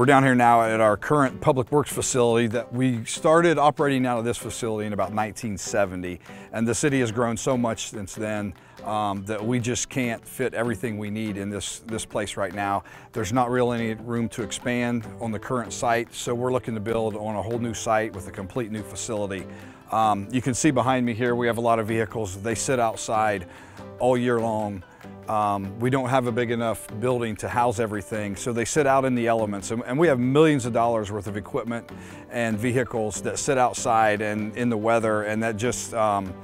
We're down here now at our current Public Works facility that we started operating out of this facility in about 1970. And the city has grown so much since then um, that we just can't fit everything we need in this, this place right now. There's not really any room to expand on the current site, so we're looking to build on a whole new site with a complete new facility. Um, you can see behind me here, we have a lot of vehicles. They sit outside all year long. Um, we don't have a big enough building to house everything, so they sit out in the elements. And, and, we have millions of dollars worth of equipment and vehicles that sit outside and in the weather, and that just, um,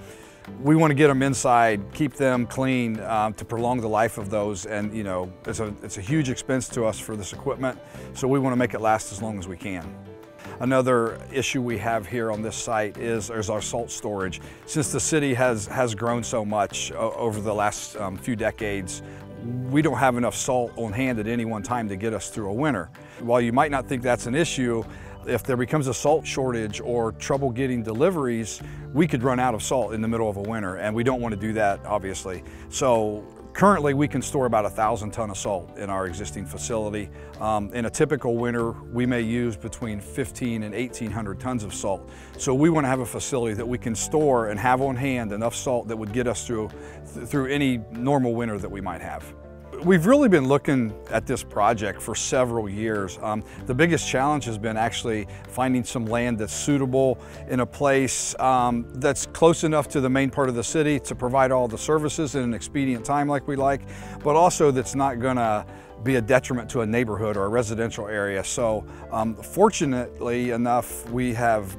we want to get them inside, keep them clean um, to prolong the life of those. And you know, it's a, it's a huge expense to us for this equipment, so we want to make it last as long as we can. Another issue we have here on this site is, is our salt storage. Since the city has, has grown so much uh, over the last um, few decades, we don't have enough salt on hand at any one time to get us through a winter. While you might not think that's an issue, if there becomes a salt shortage or trouble getting deliveries, we could run out of salt in the middle of a winter and we don't want to do that obviously. So Currently, we can store about a 1,000 ton of salt in our existing facility. Um, in a typical winter, we may use between 15 and 1,800 tons of salt. So we want to have a facility that we can store and have on hand enough salt that would get us through, th through any normal winter that we might have. We've really been looking at this project for several years. Um, the biggest challenge has been actually finding some land that's suitable in a place um, that's close enough to the main part of the city to provide all the services in an expedient time like we like, but also that's not gonna be a detriment to a neighborhood or a residential area. So um, fortunately enough, we have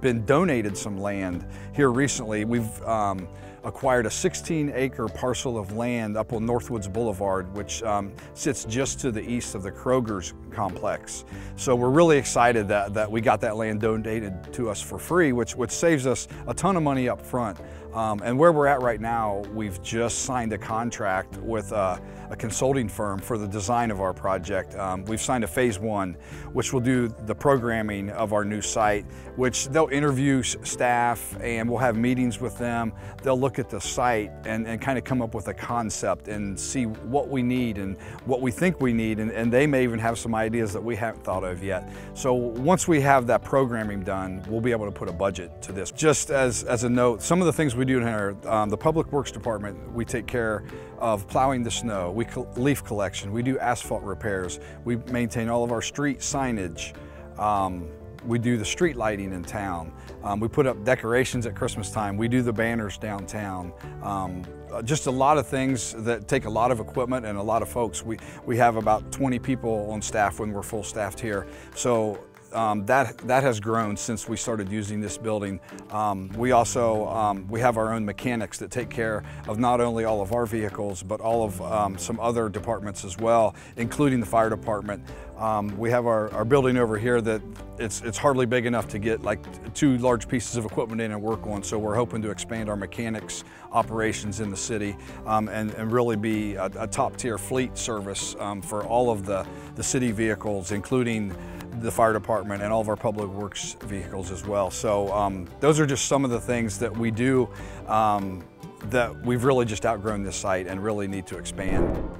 been donated some land here recently. We've um, acquired a 16 acre parcel of land up on Northwoods Boulevard, which um, sits just to the east of the Kroger's complex. So we're really excited that, that we got that land donated to us for free, which, which saves us a ton of money up front. Um, and where we're at right now, we've just signed a contract with a, a consulting firm for the design of our project. Um, we've signed a phase one, which will do the programming of our new site, which they'll interview staff and we'll have meetings with them. They'll look at the site and, and kind of come up with a concept and see what we need and what we think we need. And, and they may even have some ideas that we haven't thought of yet. So once we have that programming done, we'll be able to put a budget to this. Just as, as a note, some of the things we do in here, um, the Public Works Department, we take care of plowing the snow, we leaf collection, we do asphalt repairs, we maintain all of our street signage, um, we do the street lighting in town. Um, we put up decorations at Christmas time. We do the banners downtown. Um, just a lot of things that take a lot of equipment and a lot of folks. We, we have about 20 people on staff when we're full staffed here. So um, that, that has grown since we started using this building. Um, we also, um, we have our own mechanics that take care of not only all of our vehicles, but all of um, some other departments as well, including the fire department. Um, we have our, our building over here that it's, it's hardly big enough to get like two large pieces of equipment in and work on, so we're hoping to expand our mechanics operations in the city and, and really be a, a top tier fleet service for all of the, the city vehicles, including the fire department and all of our public works vehicles as well. So um, those are just some of the things that we do um, that we've really just outgrown this site and really need to expand.